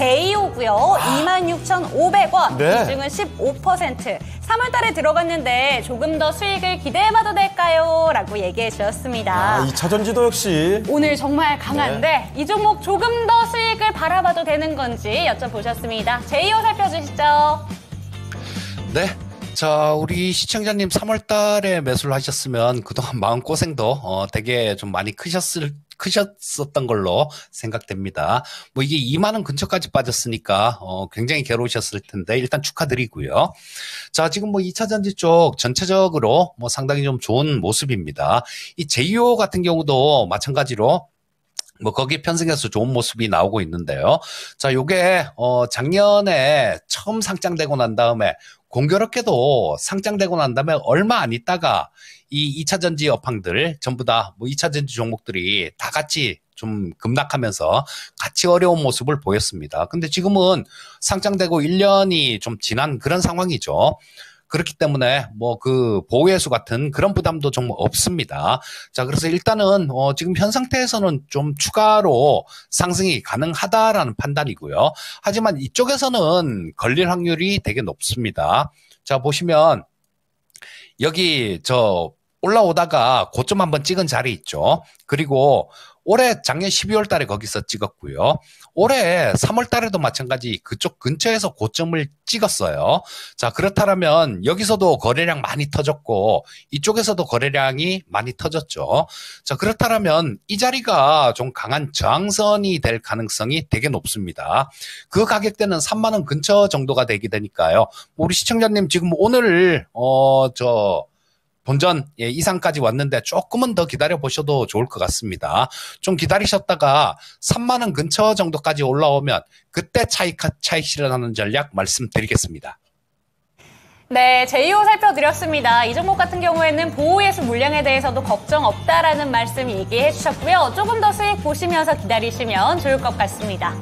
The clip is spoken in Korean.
올랐고요. 26,500원. 네. 비중은 15%. 3월 달에 들어갔는데 조금 더 수익을 기대해 봐도 될까요? 라고 얘기해 주셨습니다. 아, 2차 전지도 역시 오늘 정말 강한데 이 종목 조금 더 수익을 바라봐도 되는 건지 여쭤보셨습니다. 제이오 살펴주시죠. 네. 자, 우리 시청자님 3월 달에 매수를 하셨으면 그동안 마음고생도 어, 되게 좀 많이 크셨을 크셨었던 걸로 생각됩니다. 뭐 이게 2만 원 근처까지 빠졌으니까 어, 굉장히 괴로우셨을 텐데 일단 축하드리고요. 자, 지금 뭐 2차 전지 쪽 전체적으로 뭐 상당히 좀 좋은 모습입니다. 이 제이오 같은 경우도 마찬가지로 뭐 거기에 편승해서 좋은 모습이 나오고 있는데요. 자, 요게 어 작년에 처음 상장되고 난 다음에 공교롭게도 상장되고 난 다음에 얼마 안 있다가 이 2차 전지 업황들 전부 다 뭐 2차 전지 종목들이 다 같이 좀 급락하면서 같이 어려운 모습을 보였습니다. 근데 지금은 상장되고 1년이 좀 지난 그런 상황이죠. 그렇기 때문에 뭐 그 보호예수 같은 그런 부담도 좀 없습니다. 자, 그래서 일단은 어 지금 현 상태에서는 좀 추가로 상승이 가능하다라는 판단이고요. 하지만 이쪽에서는 걸릴 확률이 되게 높습니다. 자, 보시면 여기 저 올라오다가 고점 한번 찍은 자리 있죠. 그리고 올해 작년 12월 달에 거기서 찍었고요. 올해 3월 달에도 마찬가지 그쪽 근처에서 고점을 찍었어요. 자, 그렇다면 여기서도 거래량 많이 터졌고 이쪽에서도 거래량이 많이 터졌죠. 자, 그렇다면 이 자리가 좀 강한 저항선이 될 가능성이 되게 높습니다. 그 가격대는 3만 원 근처 정도가 되게 되니까요. 우리 시청자님 지금 오늘 어 저 본전 예, 이상까지 왔는데 조금은 더 기다려 보셔도 좋을 것 같습니다. 좀 기다리셨다가 3만 원 근처 정도까지 올라오면 그때 차익 차익 실현하는 전략 말씀드리겠습니다. 네, 제이오 살펴드렸습니다. 이 종목 같은 경우에는 보호예수 물량에 대해서도 걱정 없다라는 말씀 얘기해 주셨고요. 조금 더 수익 보시면서 기다리시면 좋을 것 같습니다.